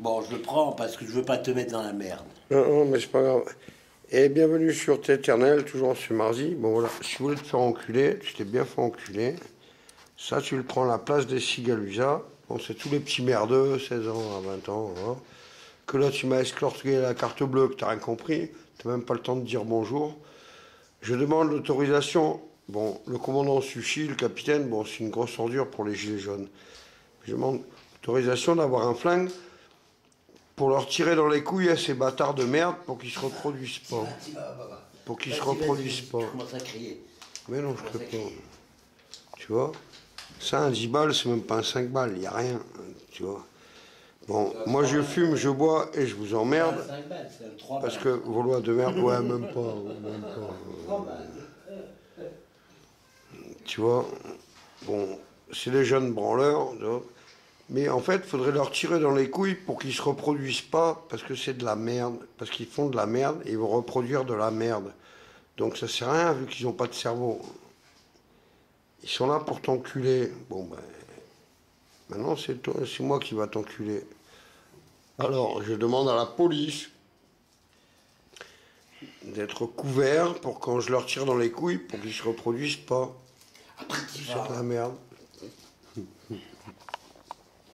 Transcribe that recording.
Bon, je le prends parce que je veux pas te mettre dans la merde. Non, mais c'est pas grave. Et bienvenue sur Téternel, toujours sur Marzi. Bon voilà, si tu voulais te faire enculer, tu t'es bien fait enculer. Ça, tu le prends à la place des Sigalusa. Bon, c'est tous les petits merdeux, 16 ans à 20 ans. hein. Que là, tu m'as escroqué la carte bleue, que t'as rien compris. T'as même pas le temps de dire bonjour. Je demande l'autorisation. Bon, le commandant Sushi, le capitaine, bon, c'est une grosse ordure pour les gilets jaunes. Je demande l'autorisation d'avoir un flingue pour leur tirer dans les couilles à ces bâtards de merde pour qu'ils se reproduisent pas. Pour qu'ils se reproduisent pas. Je commence à crier. Mais non, je peux pas. Tu vois Ça, un 10 balles, c'est même pas un 5 balles, il n'y a rien. Tu vois Bon, moi je fume, je bois et je vous emmerde. Parce que vos lois de merde, ouais, même pas. Même pas. Tu vois Bon, c'est des jeunes branleurs. tu vois. Mais en fait, il faudrait leur tirer dans les couilles pour qu'ils se reproduisent pas, parce que c'est de la merde. Parce qu'ils font de la merde et ils vont reproduire de la merde. Donc ça sert à rien vu qu'ils n'ont pas de cerveau. Ils sont là pour t'enculer. Bon, ben. Maintenant, c'est toi, c'est moi qui va t'enculer. Alors, je demande à la police d'être couvert pour quand je leur tire dans les couilles pour qu'ils se reproduisent pas. Après, tu de la merde.